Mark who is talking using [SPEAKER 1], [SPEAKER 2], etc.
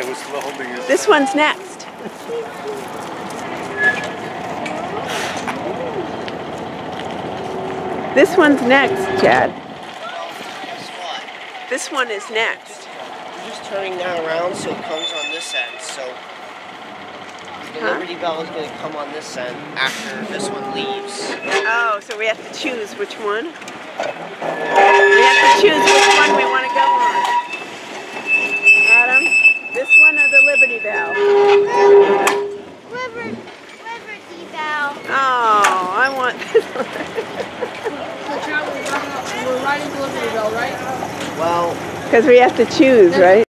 [SPEAKER 1] I was still holding his.
[SPEAKER 2] This one's next. This one's next, Chad. This one is next.
[SPEAKER 3] We're just turning that around so it comes on this end. So the
[SPEAKER 2] Huh?
[SPEAKER 3] Liberty Bell is going to come on this end after this one leaves.
[SPEAKER 2] Oh, so we have to choose which one? We have to choose which one we want to go on. Adam, this one or the Liberty Bell?
[SPEAKER 4] Liber- Liberty Bell.
[SPEAKER 2] Oh, I want this one.
[SPEAKER 5] So Chad, we're riding, we're riding the Liberty Bell, right?
[SPEAKER 3] Well,
[SPEAKER 2] Because we have to choose, right?